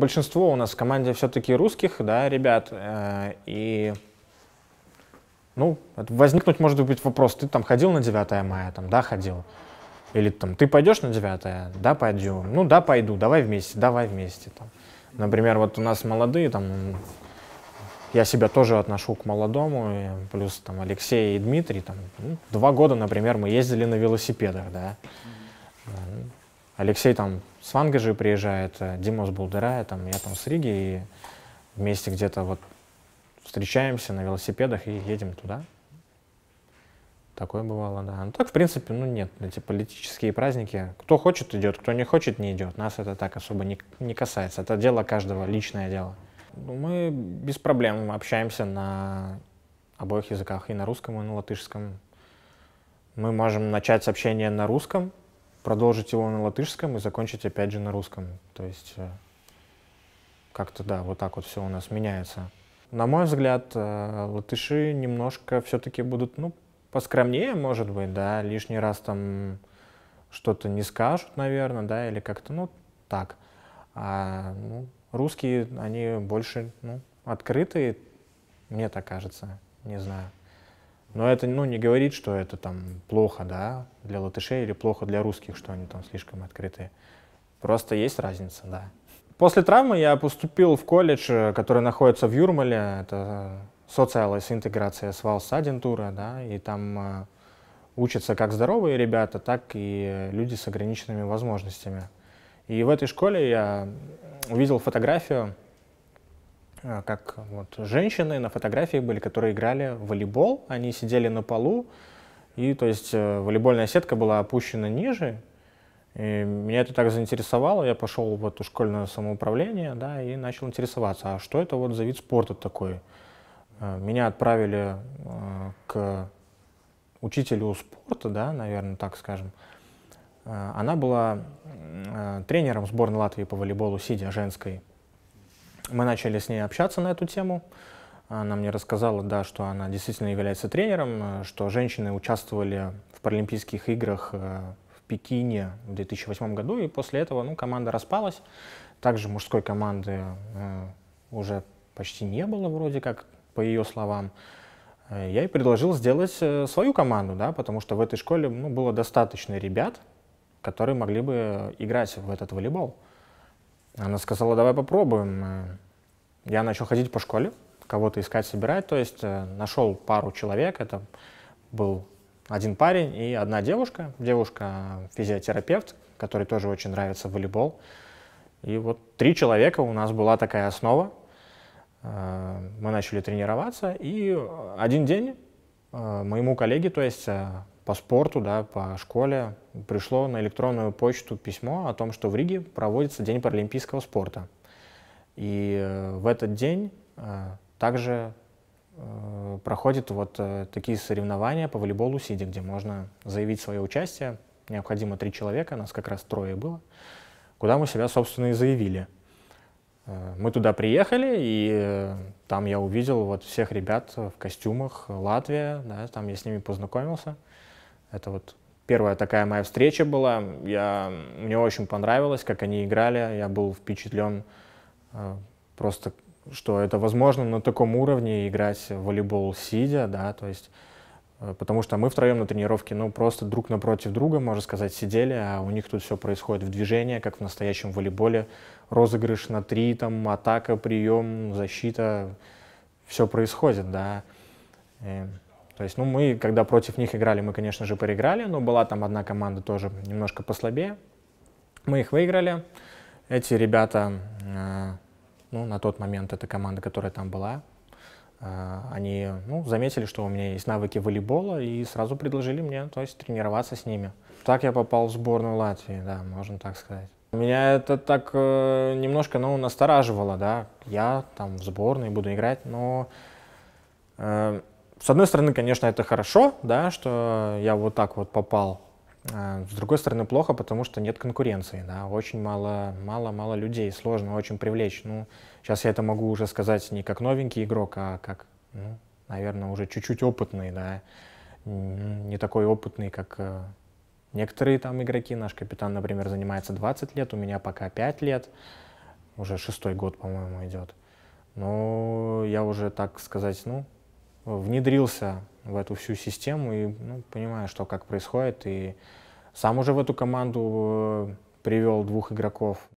Большинство у нас в команде все-таки русских, да, ребят, э, и ну, возникнуть может быть вопрос, ты там ходил на 9 мая, там, да, ходил, или там, ты пойдешь на 9, да, пойдем, ну, да, пойду, давай вместе, давай вместе, там. Например, вот у нас молодые, там, я себя тоже отношу к молодому, плюс там Алексей и Дмитрий, там, ну, два года, например, мы ездили на велосипедах, да. Алексей там с Вангажи приезжает, э, Дима с Булдырая, там, я там с Риги, и вместе где-то вот встречаемся на велосипедах и едем туда. Такое бывало, да. Ну так, в принципе, ну нет, эти политические праздники, кто хочет идет, кто не хочет не идет. Нас это так особо не, не касается. Это дело каждого, личное дело. Ну, мы без проблем общаемся на обоих языках, и на русском, и на латышском. Мы можем начать общение на русском, продолжить его на латышском и закончить опять же на русском. То есть э, как-то, да, вот так вот все у нас меняется. На мой взгляд, э, латыши немножко все-таки будут, ну, поскромнее, может быть, да, лишний раз там что-то не скажут, наверное, да, или как-то, ну, так. А ну, русские, они больше, ну, открытые, мне так кажется, не знаю. Но это, ну, не говорит, что это там плохо, да, для латышей или плохо для русских, что они там слишком открытые. Просто есть разница, да. После травмы я поступил в колледж, который находится в Юрмале. Это социалась интеграция с Валс агентура, да, и там э, учатся как здоровые ребята, так и люди с ограниченными возможностями. И в этой школе я увидел фотографию, э, как вот женщины на фотографии были, которые играли в волейбол, они сидели на полу, и то есть э, волейбольная сетка была опущена ниже, и меня это так заинтересовало, я пошел в это школьное самоуправление, да, и начал интересоваться, а что это вот за вид спорта такой? Э, меня отправили э, к учителю спорта, да, наверное, так скажем. Она была тренером сборной Латвии по волейболу сидя женской. Мы начали с ней общаться на эту тему. Она мне рассказала, да, что она действительно является тренером, что женщины участвовали в Паралимпийских играх Пекине в 2008 году, и после этого ну, команда распалась. Также мужской команды э, уже почти не было, вроде как, по ее словам. Э, я ей предложил сделать э, свою команду, да, потому что в этой школе ну, было достаточно ребят, которые могли бы играть в этот волейбол. Она сказала, давай попробуем. Э, я начал ходить по школе, кого-то искать, собирать, то есть э, нашел пару человек, это был один парень и одна девушка. Девушка физиотерапевт, которой тоже очень нравится волейбол. И вот три человека у нас была такая основа. Э, мы начали тренироваться, и один день э, моему коллеге, то есть э, по спорту, да, по школе, пришло на электронную почту письмо о том, что в Риге проводится День паралимпийского спорта. И в этот день также Э, проходят вот э, такие соревнования по волейболу сидя, где можно заявить свое участие. Необходимо три человека, нас как раз трое было, куда мы себя, собственно, и заявили. Э, мы туда приехали, и там я увидел вот всех ребят в костюмах Латвия, да, там я с ними познакомился. Это вот первая такая моя встреча была. Я, мне очень понравилось, как они играли. Я был впечатлен просто что это возможно на таком уровне играть в волейбол сидя, да, то есть э, потому что мы втроем на тренировке, ну, просто друг напротив друга, можно сказать, сидели, а у них тут все происходит в движении, как в настоящем волейболе, розыгрыш на три, там, атака, прием, защита, все происходит, да. И, э, то есть, ну, мы, когда против них играли, мы, конечно же, проиграли, но была там одна команда тоже немножко послабее. Мы их выиграли. Эти ребята э, ну, на тот момент эта команда, которая там была, они ну, заметили, что у меня есть навыки волейбола и сразу предложили мне то есть, тренироваться с ними. Так я попал в сборную Латвии, да, можно так сказать. Меня это так э, немножко ну, настораживало, да. Я там в сборной буду играть, но э, с одной стороны, конечно, это хорошо, да, что я вот так вот попал а, с другой стороны, плохо, потому что нет конкуренции, да, очень мало, мало, мало людей, сложно очень привлечь. Ну, сейчас я это могу уже сказать не как новенький игрок, а как, ну, наверное, уже чуть-чуть опытный, да, не такой опытный, как э, некоторые там игроки. Наш капитан, например, занимается 20 лет, у меня пока 5 лет. уже шестой год, по-моему, идет. Но я уже, так сказать, ну, внедрился в эту всю систему и ну, понимаю, что как происходит. И сам уже в эту команду э, привел двух игроков.